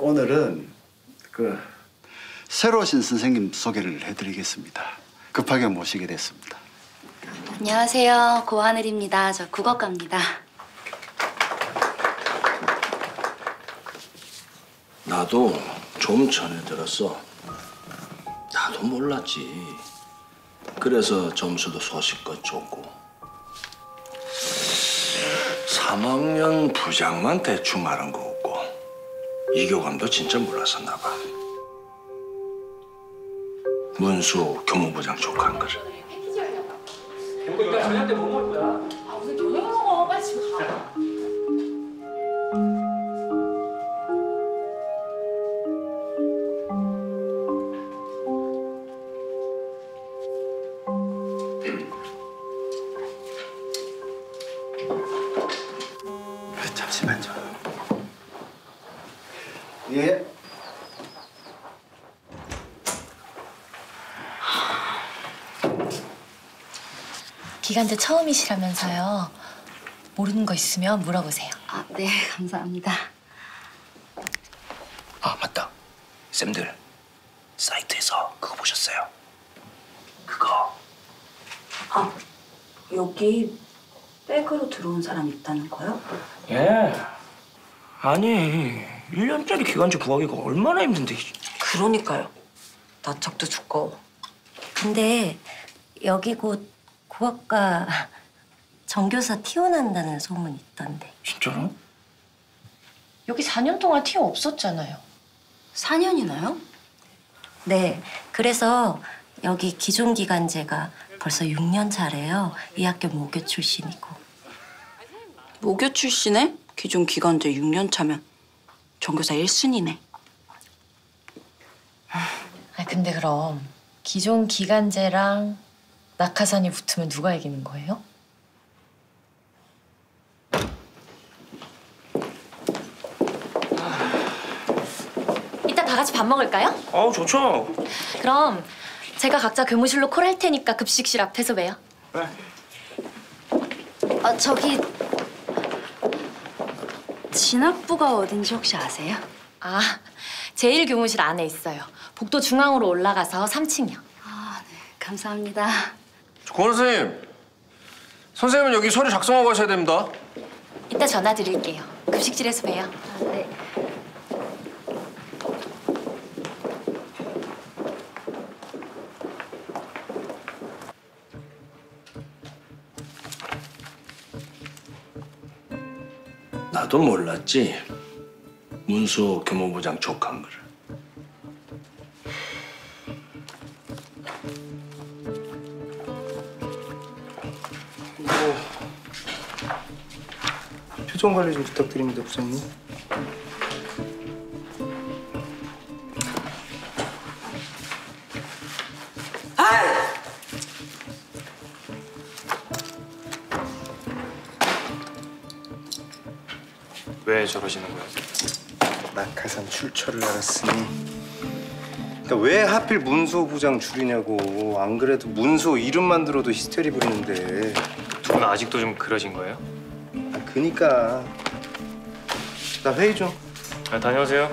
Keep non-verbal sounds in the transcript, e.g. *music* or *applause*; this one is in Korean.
오늘은 그 새로 오신 선생님 소개를 해드리겠습니다. 급하게 모시게 됐습니다. 안녕하세요. 고하늘입니다. 저 국어과입니다. 나도 좀 전에 들었어. 나도 몰랐지. 그래서 점수도 소식껏 좋고. 3학년 부장만 대충 말한 거 없고 이교감도 진짜 몰랐었나 봐. 문수 교무부장 조카인 거를. 잠시만요. *clears throat* 예. 기간제 처음이시라면서요. 모르는 거 있으면 물어보세요. 아, 네, 감사합니다. 아 맞다. 쌤들 사이트에서 그거 보셨어요? 그거 아, 여기 백으로 들어온 사람 있다는 거요? 예. 아니, 1년짜리 기간제 구하기가 얼마나 힘든데. 그러니까요. 나척도 두꺼워. 근데 여기 곧 국어과 정교사 티원한다는 소문이 있던데. 진짜로? 여기 4년 동안 티어 없었잖아요. 4년이나요? 네, 그래서 여기 기존 기간제가 벌써 6년 차래요. 이 학교 모교 출신이고. 모교 출신에 기존 기간제 6년 차면 전교사 1순위네. 아 근데 그럼 기존 기간제랑 낙하산이 붙으면 누가 이기는 거예요? 이따 다 같이 밥 먹을까요? 아우, 좋죠. 그럼 제가 각자 교무실로 콜 할 테니까 급식실 앞에서 봬요. 아, 저기 진학부가 어딘지 혹시 아세요? 아, 제일 교무실 안에 있어요. 복도 중앙으로 올라가서 3층이요. 아, 네, 감사합니다. 권 선생님, 선생님은 여기 서류 작성하고 하셔야 됩니다. 이따 전화 드릴게요. 급식실에서 봬요. 아, 네. 나도 몰랐지. 문수 교무부장 조카인 거를. 표정 관리 좀 부탁드립니다, 부장님. 왜 저러시는 거예요? 낙하산 출처를 알았으니. 그러니까 왜 하필 문소 부장 줄이냐고. 안 그래도 문소 이름만 들어도 히스테리 부리는데. 두 분 아직도 좀 그러신 거예요? 아, 그니까. 나 회의 좀. 아, 다녀오세요.